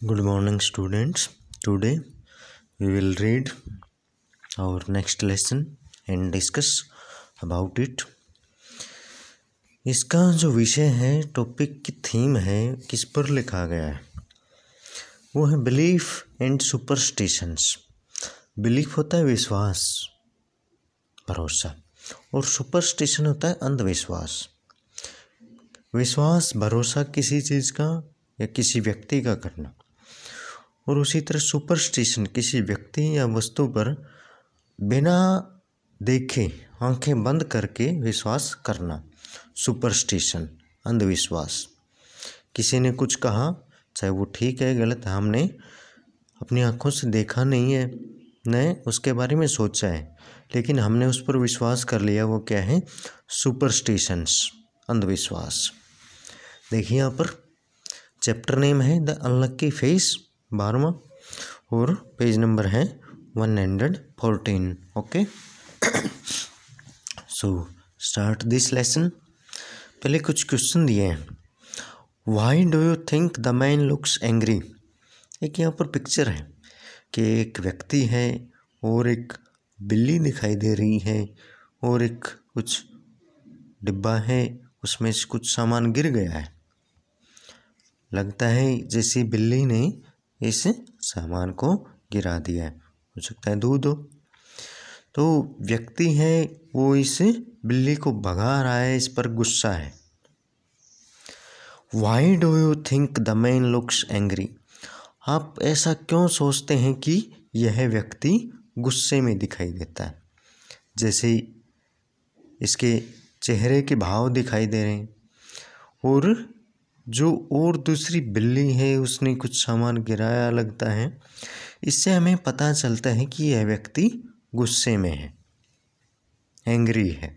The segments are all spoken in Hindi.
Good morning, students. Today we will read our next lesson and discuss about it. इसका जो विषय है टॉपिक की थीम है किस पर लिखा गया है वो है बिलीफ एंड सुपरस्टिशंस बिलीफ होता है विश्वास भरोसा और सुपरस्टिशन होता है अंधविश्वास विश्वास भरोसा किसी चीज़ का या किसी व्यक्ति का करना और उसी तरह सुपरस्टिशन किसी व्यक्ति या वस्तु पर बिना देखे, आँखें बंद करके विश्वास करना सुपरस्टिशन अंधविश्वास। किसी ने कुछ कहा, चाहे वो ठीक है, गलत है हमने अपनी आँखों से देखा नहीं है, न उसके बारे में सोचा है, लेकिन हमने उस पर विश्वास कर लिया, वो क्या है? सुपरस्टिशंस अंधविश्वास। देखिए यहाँ पर चैप्टर नेम है, द अनलक्की फेस। बारहवा, और पेज नंबर है one hundred fourteen okay so start this lesson पहले कुछ क्वेश्चन दिए हैं। Why do you think the man looks angry एक यहाँ पर पिक्चर है कि एक व्यक्ति है और एक बिल्ली दिखाई दे रही है और एक कुछ डिब्बा है, उसमें से कुछ सामान गिर गया है। लगता है जैसी बिल्ली ने इस सामान को गिरा दिया है। हो सकता है दूध तो व्यक्ति है, वो इस बिल्ली को भगा रहा है, इस पर गुस्सा है। Why do you think the man looks angry आप ऐसा क्यों सोचते हैं कि यह व्यक्ति गुस्से में दिखाई देता है? जैसे इसके चेहरे के भाव दिखाई दे रहे हैं। और जो और दूसरी बिल्ली है, उसने कुछ सामान गिराया लगता है। इससे हमें पता चलता है कि यह व्यक्ति गुस्से में है एंग्री है।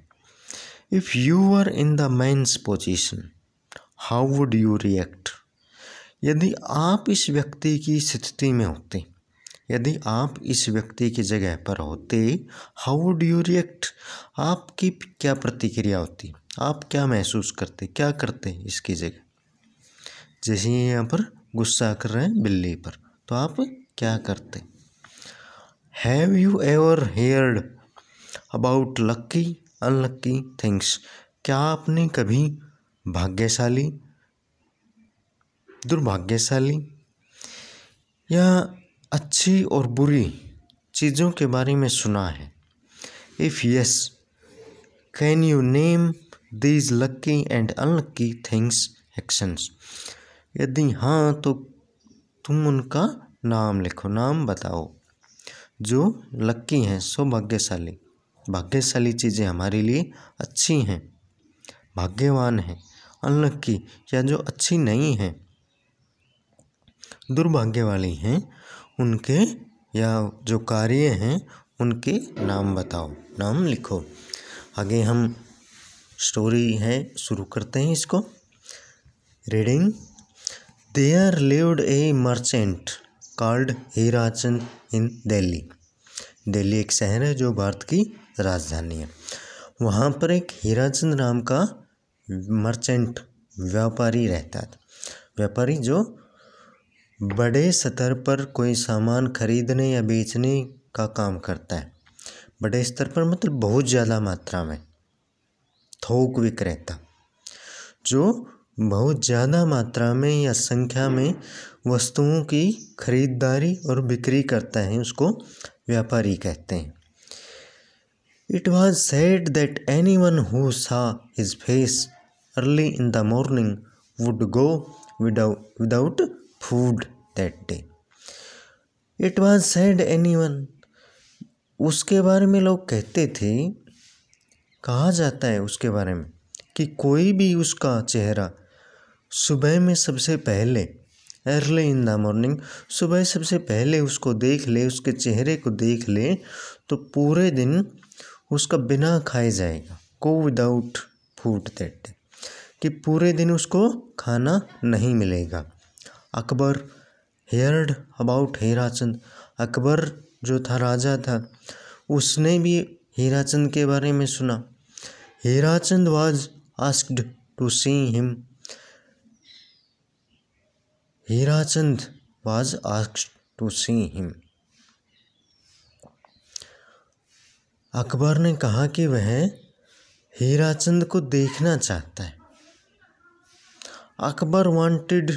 If you are in the man's position how would you react यदि आप इस व्यक्ति की स्थिति में होते, यदि आप इस व्यक्ति की जगह पर होते हाउ वुड यू रिएक्ट आपकी क्या प्रतिक्रिया होती? आप क्या महसूस करते? क्या करते इसकी जगह? जैसे ही यहाँ पर गुस्सा कर रहे हैं बिल्ली पर। तो आप क्या करते? Have you ever heard about lucky unlucky things क्या आपने कभी भाग्यशाली, दुर्भाग्यशाली या अच्छी और बुरी चीज़ों के बारे में सुना है? If yes can you name these lucky and unlucky things actions यदि हाँ तो तुम उनका नाम लिखो, नाम बताओ। जो लक्की हैं सौभाग्यशाली भाग्यशाली। चीज़ें हमारे लिए अच्छी हैं, भाग्यवान हैं। अनलक्की, या जो अच्छी नहीं हैं दुर्भाग्य वाली हैं, उनके, या जो कार्य हैं, उनके नाम बताओ, नाम लिखो। आगे हम स्टोरी है, शुरू करते हैं इसको। Reading there lived a merchant called Hirachand in Delhi Delhi एक शहर है जो भारत की राजधानी है। वहाँ पर एक हीराचंद नाम का मर्चेंट व्यापारी रहता था। व्यापारी जो बड़े स्तर पर कोई सामान खरीदने या बेचने का काम करता है। बड़े स्तर पर मतलब बहुत ज़्यादा मात्रा में थोक विक्रेता जो बहुत ज़्यादा मात्रा में या संख्या में वस्तुओं की खरीदारी और बिक्री करता है, उसको व्यापारी कहते हैं। It was said that anyone who saw his face early in the morning would go without food that day it was said anyone उसके बारे में लोग कहते थे, कहा जाता है उसके बारे में, कि कोई भी उसका चेहरा सुबह में सबसे पहले अर्ली इन द मॉर्निंग सुबह सबसे पहले उसको देख ले, उसके चेहरे को देख ले तो पूरे दिन उसका बिना खाए जाएगा। को विदाउट फ़ूड दैट कि पूरे दिन उसको खाना नहीं मिलेगा। Akbar heard about Hirachand. Akbar जो था, राजा था, उसने भी हीराचंद के बारे में सुना। Hirachand was asked to see him Hirachand was asked to see him. Akbar ने कहा कि वह हीराचंद को देखना चाहता है। Akbar wanted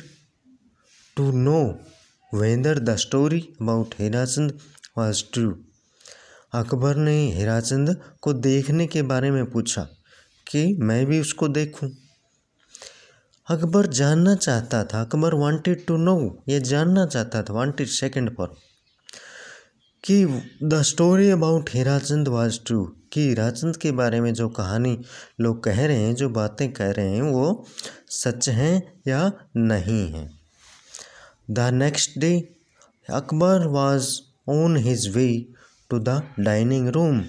to know whether the story about Hirachand was true Akbar ने हीराचंद को देखने के बारे में पूछा कि मैं भी उसको देखूँ। अकबर जानना चाहता था। अकबर वांटेड टू नो ये जानना चाहता था वांटेड सेकंड पर, कि the story about Hirachand was true कि हीराचंद के बारे में जो कहानी लोग कह रहे हैं, जो बातें कह रहे हैं, वो सच हैं या नहीं हैं। The next day Akbar was on his way to the dining room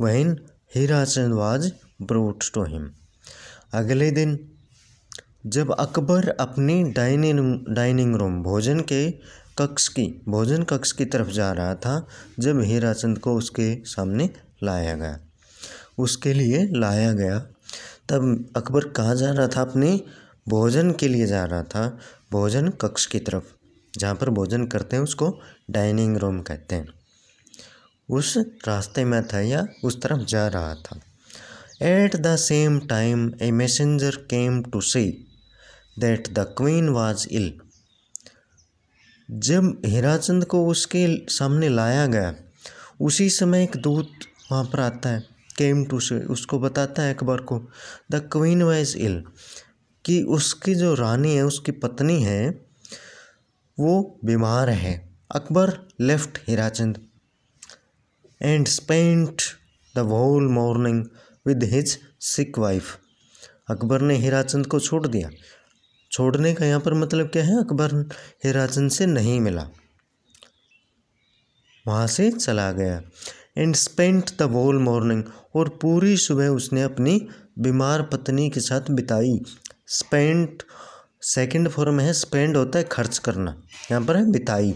when Hirachand was brought to him अगले दिन जब अकबर अपनी डाइनिंग डाइनिंग रूम भोजन के कक्ष की, भोजन कक्ष की तरफ़ जा रहा था, जब हीराचंद को उसके सामने लाया गया। उसके लिए लाया गया। तब अकबर कहाँ जा रहा था? अपने भोजन के लिए जा रहा था, भोजन कक्ष की तरफ़, जहाँ पर भोजन करते हैं, उसको डाइनिंग रूम कहते हैं। उस रास्ते में था या उस तरफ़ जा रहा था। At the same time a messenger came to see that the queen was ill जब हीराचंद को उसके सामने लाया गया, उसी समय एक दूत वहाँ पर आता है केम टू से उसको बताता है अकबर को द क्वीन वाइज इल कि उसकी जो रानी है, उसकी पत्नी है, वो बीमार है। Akbar left Hirachand and spent the whole morning with his sick wife Akbar ने हीराचंद को छोड़ दिया। छोड़ने का यहाँ पर मतलब क्या है? अकबर हिराचंद से नहीं मिला। वहाँ से चला गया। And spent the whole morning और पूरी सुबह उसने अपनी बीमार पत्नी के साथ बिताई। स्पेंट सेकंड फॉर्म है स्पेंड होता है खर्च करना। यहाँ पर है बिताई।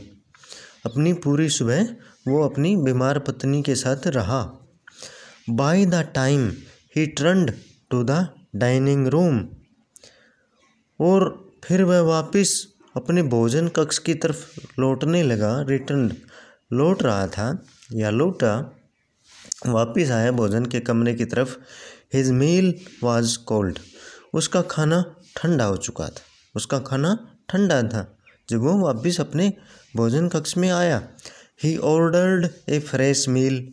अपनी पूरी सुबह वो अपनी बीमार पत्नी के साथ रहा। By the time he turned to the dining room और फिर वह वापस अपने भोजन कक्ष की तरफ़ लौटने लगा। रिटर्न लौट रहा था या लौटा, वापस आया भोजन के कमरे की तरफ़। हिज मील वाज कोल्ड उसका खाना ठंडा हो चुका था। उसका खाना ठंडा था। जब वो वापस अपने भोजन कक्ष में आया ही ऑर्डर्ड ए फ्रेश मील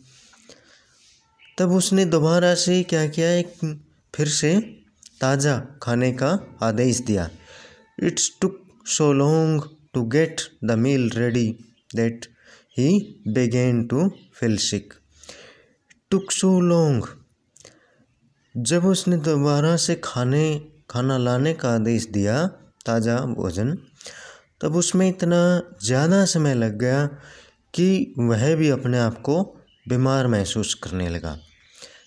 तब उसने दोबारा से क्या किया? एक फिर से ताज़ा खाने का आदेश दिया। It's took so long to get the meal ready that he began to feel sick took so long जब उसने दोबारा से खाने, खाना लाने का आदेश दिया, ताज़ा भोजन, तब उसमें इतना ज़्यादा समय लग गया कि वह भी अपने आप को बीमार महसूस करने लगा।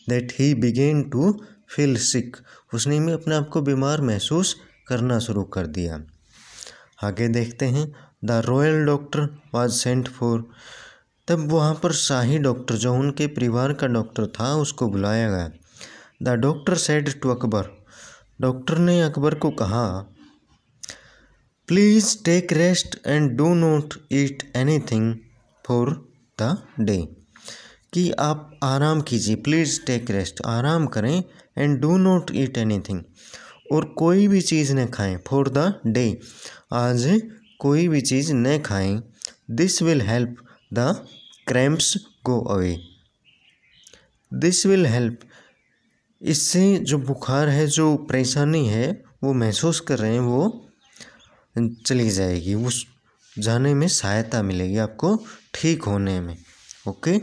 That he began to feel sick उसने भी अपने आप को बीमार महसूस करना शुरू कर दिया। आगे देखते हैं, the royal doctor was sent for. तब वहाँ पर शाही डॉक्टर, जो उनके परिवार का डॉक्टर था, उसको बुलाया गया। The doctor said to Akbar. Doctor ने अकबर को कहा, please take rest and do not eat anything for the day. कि आप आराम कीजिए, प्लीज़ टेक रेस्ट, आराम करें and do not eat anything और कोई भी चीज़ न खाएँ फॉर द डे आज कोई भी चीज़ न खाएँ this will help the cramps go away this will help इससे जो बुखार है, जो परेशानी है, वो महसूस कर रहे हैं, वो चली जाएगी उस जाने में सहायता मिलेगी आपको ठीक होने में ओके